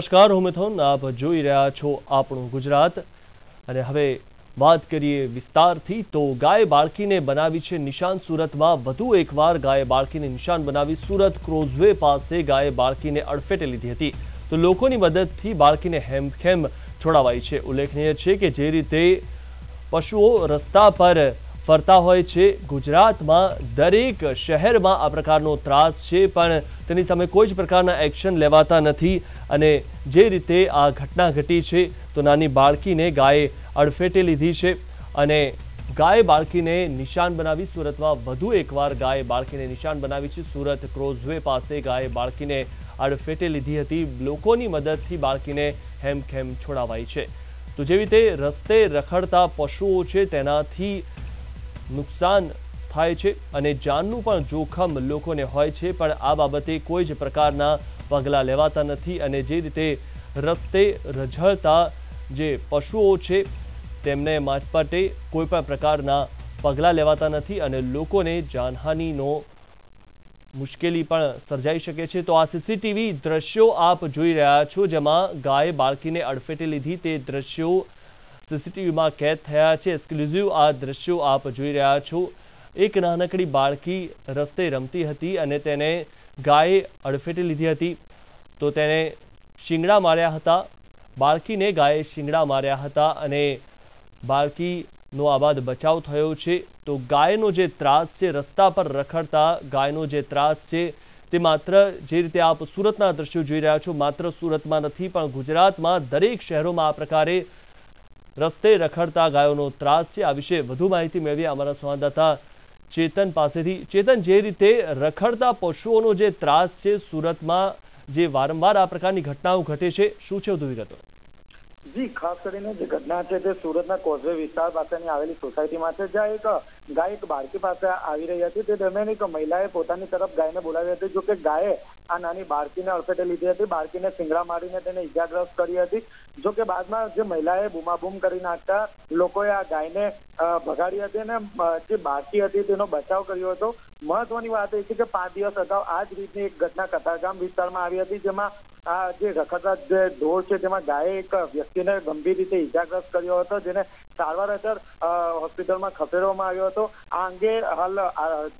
નમસ્કાર, હું મિથુન. આપ જોઈ રહ્યા છો આપણું ગુજરાત. અને હવે વાત કરીએ વિસ્તારથી, તો ગાય બાળકીને બનાવી છે નિશાન સુરતમાં. વધુ એકવાર ગાય બાળકીને નિશાન બનાવી સુરત ક્રોઝવે પાસે ગાય બાળકીને અડફેટે લીધી હતી. તો લોકોની મદદથી બાળકીને હેમખેમ છોડાવાઈ છે. ઉલ્લેખનીય છે કે જે રીતે પશુઓ રસ્તા પર ફરતા હોય છે. ગુજરાતમાં દરેક શહેરમાં આ પ્રકારનો ત્રાસ છે, પણ તેની સામે કોઈ જ પ્રકારના એક્શન લેવાતા નથી. અને જે રીતે આ ઘટના ઘટી છે, તો નાની બાળકીને ગાયે અડફેટે લીધી છે. અને ગાય બાળકીને નિશાન બનાવી સુરતમાં વધુ એકવાર ગાય બાળકીને નિશાન બનાવી છે. સુરત ક્રોઝવે પાસે ગાય બાળકીને અડફેટે લીધી હતી. લોકોની મદદથી બાળકીને હેમખેમ છોડાવાઈ છે. તો જેવી રીતે રસ્તે રખડતા પશુઓ છે, તેનાથી નુકસાન થાય છે અને જાનનું પણ જોખમ લોકોને હોય છે, પણ આ બાબતે કોઈ જ પ્રકારના પગલાં લેવાતા નથી અને જે રીતે રસ્તે રઝળતા જે પશુઓ છે, તેમને માટે કોઈ પણ પ્રકારના પગલાં લેવાતા નથી અને લોકોને જાનહાનિનો મુશ્કેલી પણ સર્જાઈ શકે છે. તો આ સીસીટીવી દ્રશ્યો આપ જોઈ રહ્યા છો, જેમાં ગાય બાળકીને અડફેટે લીધી. તે દ્રશ્યો સીસીટીવીમાં કેદ થયા છે. એક્સક્લુઝિવ આ દ્રશ્યો આપ જોઈ રહ્યા છો. એક નાનકડી બાળકી રસ્તે રમતી હતી અને તેને ગાયે અડફેટે લીધી હતી. તો તેને શિંગડા માર્યા હતા. બાળકીને ગાયે શિંગડા માર્યા હતા અને બાળકીનો આ બચાવ થયો છે. તો ગાયનો જે ત્રાસ છે, રસ્તા પર રખડતા ગાયનો જે ત્રાસ છે, તે માત્ર જે રીતે આપ સુરતના દ્રશ્યો જોઈ રહ્યા છો, માત્ર સુરતમાં નથી, પણ ગુજરાતમાં દરેક શહેરોમાં આ પ્રકારે રસ્તે રખડતા ગાયોનો ત્રાસ છે. આ વિશે વધુ માહિતી મેળવી અમારા સંવાદદાતા ચેતન પાસેથી. ચેતન, જે રીતે રખડતા પશુઓનો જે ત્રાસ છે સુરતમાં, જે વારંવાર આ પ્રકારની ઘટનાઓ ઘટે છે, શું છે વધુ વિગતો? જી, ખાસ કરીને જે ઘટના છે તે સુરતના કોઝવે વિસ્તાર પાસેની આવેલી સોસાયટીમાં છે. જ્યાં એક ગાય એક બાળકી પાસે આવી રહી હતી. તે દરમિયાન એક મહિલાએ પોતાની તરફ ગાયને બોલાવી હતી. જો કે ગાયે આ નાની બાળકીને અડફેટે લીધી હતી. બાળકીને સિંગડા મારીને તેને ઈજાગ્રસ્ત કરી હતી. જો કે બાદમાં જે મહિલાએ બૂમાબૂમ કરી નાખતા લોકોએ આ ગાયને ભગાડી હતી અને જે બાળકી હતી તેનો બચાવ કર્યો હતો. મહત્વની વાત એ છે કે પાંચ દિવસ અગાઉ આ જ રીતની એક ઘટના કતારગામ વિસ્તારમાં આવી હતી, જેમાં આ જે રખડતા જે ઢોર છે, તેમાં ગાયે એક વ્યક્તિને ગંભીર રીતે ઈજાગ્રસ્ત કર્યો હતો, જેને સારવાર હેઠળ હોસ્પિટલમાં ખસેડવામાં આવ્યો હતો. આ અંગે હાલ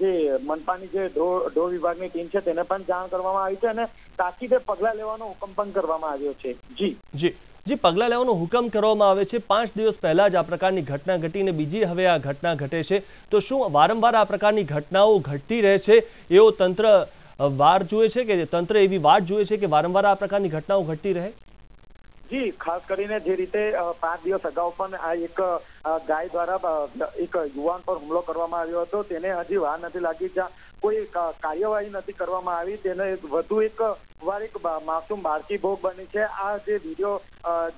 જે મનપાની જે ઢોર વિભાગની ટીમ છે, તેને પણ જાણ કરવામાં આવી છે અને તાકીદે પગલાં લેવાનો હુકમ પણ કરવામાં આવ્યો છે. જી. જી. જે, પગલાં લેવાનો હુકમ કરવામાં આવે છે. પાંચ દિવસ પહેલા જ આ પ્રકારની ઘટના ઘટીને બીજી હવે આ ઘટના ઘટે છે. તો શું વારંવાર આ પ્રકારની ઘટનાઓ ઘટતી રહે છે? એવો તંત્ર વાર જુએ છે કે તંત્ર એવી વાટ જુએ છે કે વારંવાર આ પ્રકારની ઘટનાઓ ઘટતી રહે? જી, ખાસ કરીને જે રીતે પાંચ દિવસ અગાઉ પણ આ એક ગાય દ્વારા એક યુવાન પર હુમલો કરવામાં આવ્યો હતો. તેને હજી વાર નથી લાગી. જ્યાં કોઈ કાર્યવાહી નથી કરવામાં આવી. તેને વધુ એક વાર એક માસૂમ બાળકી ભોગ બની છે. આ જે વીડિયો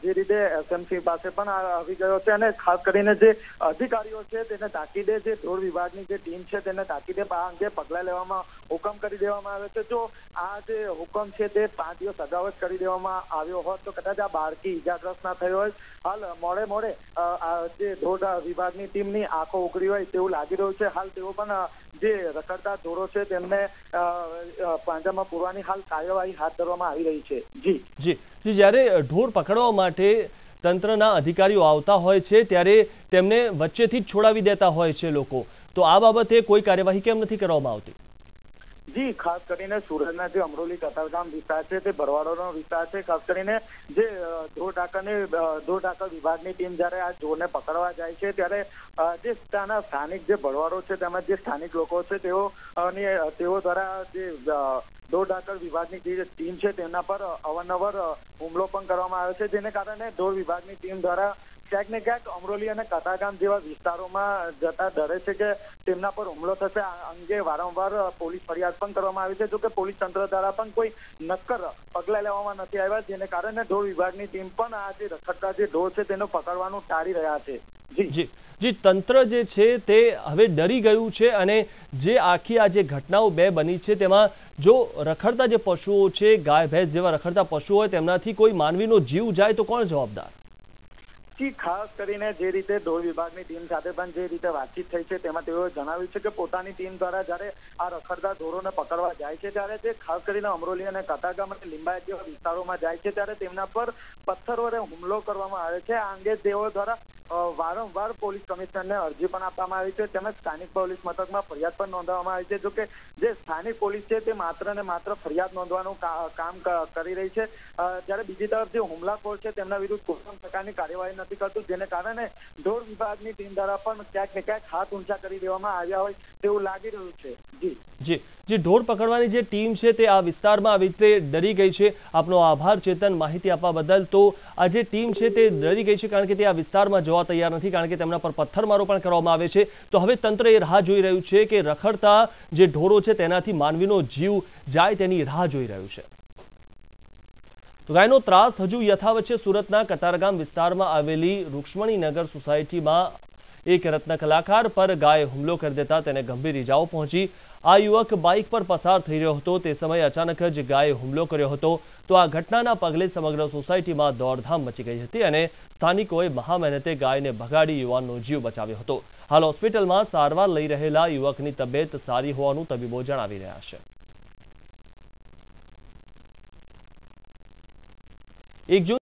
જે રીતે એસએમસી પાસે પણ આવી ગયો છે અને ખાસ કરીને જે અધિકારીઓ છે તેને તાકીદે જે ઢોર વિભાગની જે ટીમ છે તેને તાકીદે આ અંગે પગલાં લેવામાં, હુકમ કરી દેવામાં આવ્યો છે. જો આ જે હુકમ છે તે પાંચ દિવસ અગાઉ જ કરી દેવામાં આવ્યો હોત, તો કદાચ આ બાળકી ઈજાગ્રસ્ત ના થઈ હોય હાલ મોડે મોડે જે ઢોર વિભાગની ટીમની આંખો ઉઘડી હોય તેવું લાગી રહ્યું છે. હાલ તેઓ પણ જે રખડતા ઢોરો છે તેમને પાંજામાં પૂરવાની હાલ કાર્યવાહી હાથ ધરવામાં આવી રહી છે. જી. જી. જી, જ્યારે ઢોર પકડવા માટે તંત્રના અધિકારીઓ આવતા હોય છે, ત્યારે તેમને વચ્ચેથી જ છોડાવી દેતા હોય છે લોકો. તો આ બાબતે કોઈ કાર્યવાહી કેમ નથી કરવામાં આવતી? જી, ખાસ કરીને સુરતના જે અમરોલી કતારગામ વિસ્તાર છે, તે ભરવાડોનો વિસ્તાર છે. ખાસ કરીને જે ઢોર ઢાકરની ઢોર ઢાકર વિભાગની ટીમ જ્યારે આ ચોરને પકડવા જાય છે, ત્યારે જે ત્યાંના સ્થાનિક જે ભરવાડો છે, તેમજ જે સ્થાનિક લોકો છે, તેઓ તેઓ દ્વારા જે ઢોર ઢાકર વિભાગની જે ટીમ છે, તેના પર અવારનવાર હુમલો પણ કરવામાં આવ્યો છે. જેને કારણે ઢોર વિભાગની ટીમ દ્વારા ક્યાંક ને ક્યાંક અમરોલી અને કતારગામ જેવા વિસ્તારોમાં જતા ડરે છે કે તેમના પર હુમલો થશે. આ અંગે વારંવાર પોલીસ ફરિયાદ પણ કરવામાં આવી છે. જો કે પોલીસ તંત્ર દ્વારા પણ કોઈ નક્કર પગલાં લેવામાં નથી આવ્યા, જેને કારણે ઢોર વિભાગની ટીમ પણ આ જે રખડતા જે ઢોર છે તેને પકડવાનું ટાળી રહ્યા છે. જી. જી. જી, તંત્ર જે છે તે હવે ડરી ગયું છે અને જે આખી આ જે ઘટનાઓ બે બની છે તેમાં જો રખડતા જે પશુઓ છે, ગાય, ભેંસ જેવા રખડતા પશુઓ હોય, તેમનાથી કોઈ માનવીનો જીવ જાય તો કોણ જવાબદાર? જી ખાસ કરીને જે રીતે ઢોર વિભાગની ટીમ સાથે પણ જે રીતે વાતચીત થઈ છે, તેમાં તેઓએ જણાવ્યું છે કે પોતાની ટીમ દ્વારા જ્યારે આ રખડતા ઢોરોને પકડવા જાય છે, ત્યારે તે ખાસ કરીને અમરોલી અને કતારગામ અને લિંબાયત જેવા વિસ્તારોમાં જાય છે, ત્યારે તેમના પર પથ્થર વડે હુમલો કરવામાં આવે છે. આ અંગે તેઓ દ્વારા વારંવાર પોલીસ કમિશનરને અરજી પણ આપવામાં આવી છે, તેમજ સ્થાનિક પોલીસ મથકમાં ફરિયાદ પણ નોંધવામાં આવી છે જોકે જે સ્થાનિક પોલીસ છે, તે માત્ર ને માત્ર ફરિયાદ નોંધવાનું કા- કામ કરી રહી છે. જ્યારે બીજી તરફ જે હુમલાખોર છે, તેમના વિરુદ્ધ કોઈ પણ પ્રકારની કાર્યવાહી નથી કરતું, જેને કારણે ઢોર વિભાગની ટીમ દ્વારા પણ ક્યાંક ને ક્યાંક હાથ ઊંચા કરી દેવામાં આવ્યા હોય તેવું લાગી રહ્યું છે. જી. જી. જે ઢોર પકડવાની જે ટીમ છે તે આ વિસ્તારમાં આવી રીતે ડરી ગઈ છે. આપનો આભાર, ચેતન. માહિતી આપવા બદલ તો આ જે ટીમ છે તે ડરી ગઈ છે કારણ કે તે આ વિસ્તારમાં જવા તૈયાર નથી, કારણ કે તેમના પર પથ્થરમારો પણ કરવામાં આવે છે. તો હવે તંત્ર એ રાહ જોઈ રહ્યું છે કે રખડતા જે ઢોરો છે તેનાથી માનવીનો જીવ જાય તેની રાહ જોઈ રહ્યું છે. તો ગાયનો ત્રાસ હજુ યથાવત છે. સુરતના કતારગામ વિસ્તારમાં આવેલી રૂક્ષ્મણીનગર સોસાયટીમાં એક રત્ન કલાકાર પર ગાય હુમલો કરી દેતા તેને ગંભીર ઇજાઓ પહોંચી. આ યુવક બાઇક પર પસાર થઈ રહ્યો હતો. તે સમયે અચાનક જ ગાયે હુમલો કર્યો હતો. તો આ ઘટનાના પગલે સમગ્ર સોસાયટીમાં દોડધામ મચી ગઈ હતી અને સ્થાનિકોએ મહામહેનતે ગાયને ભગાડી યુવાનનો જીવ બચાવ્યો હતો. હાલ હોસ્પિટલમાં સારવાર લઈ રહેલા યુવકની તબિયત સારી હોવાનું તબીબો જણાવી રહ્યા છે. એક જૂન